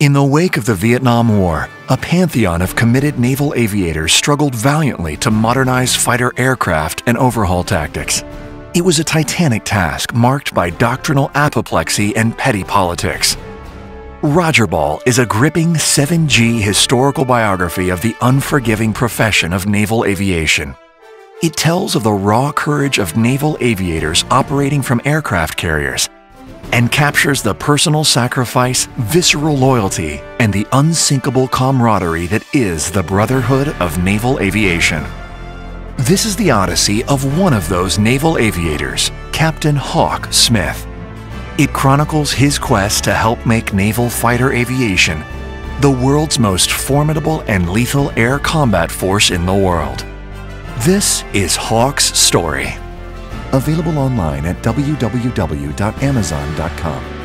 In the wake of the Vietnam War, a pantheon of committed naval aviators struggled valiantly to modernize fighter aircraft and overhaul tactics. It was a titanic task marked by doctrinal apoplexy and petty politics. Roger Ball is a gripping 7G historical biography of the unforgiving profession of naval aviation. It tells of the raw courage of naval aviators operating from aircraft carriers and captures the personal sacrifice, visceral loyalty, and the unsinkable camaraderie that is the brotherhood of naval aviation. This is the odyssey of one of those naval aviators, Captain Hawk Smith. It chronicles his quest to help make naval fighter aviation the world's most formidable and lethal air combat force in the world. This is Hawk's story. Available online at www.amazon.com.